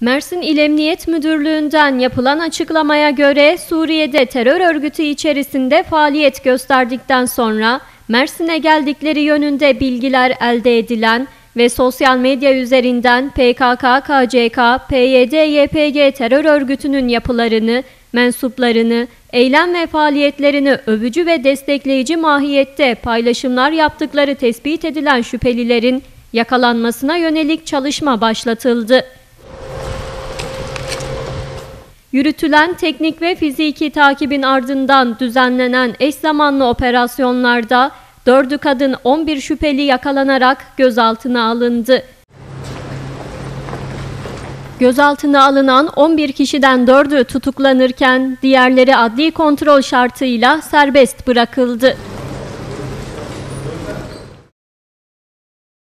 Mersin İl Emniyet Müdürlüğü'nden yapılan açıklamaya göre Suriye'de terör örgütü içerisinde faaliyet gösterdikten sonra Mersin'e geldikleri yönünde bilgiler elde edilen ve sosyal medya üzerinden PKK, KCK, PYD, YPG terör örgütünün yapılarını, mensuplarını, eylem ve faaliyetlerini övücü ve destekleyici mahiyette paylaşımlar yaptıkları tespit edilen şüphelilerin yakalanmasına yönelik çalışma başlatıldı. Yürütülen teknik ve fiziki takibin ardından düzenlenen eş zamanlı operasyonlarda 4'ü kadın 11 şüpheli yakalanarak gözaltına alındı. Gözaltına alınan 11 kişiden 4'ü tutuklanırken diğerleri adli kontrol şartıyla serbest bırakıldı.